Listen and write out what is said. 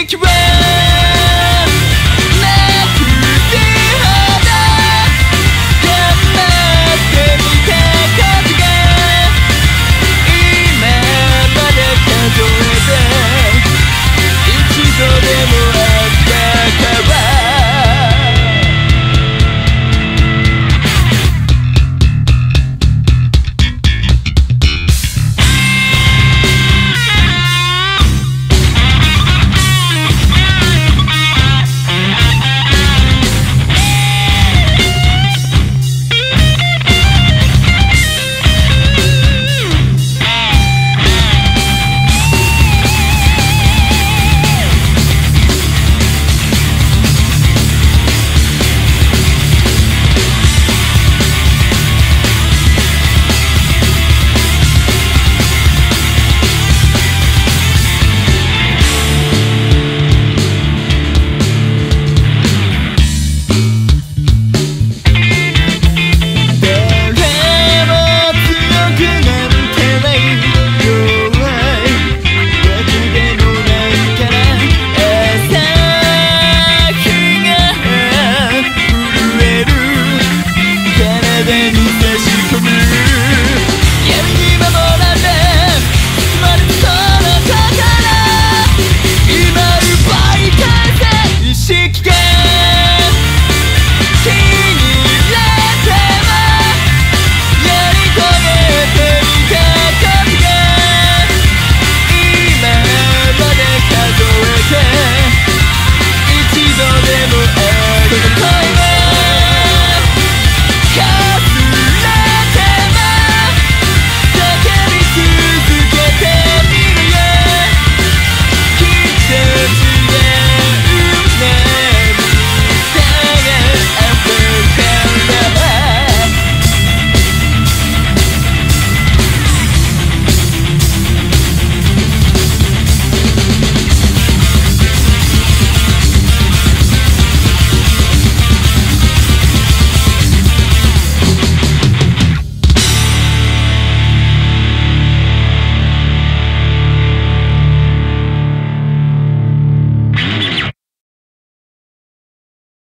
make you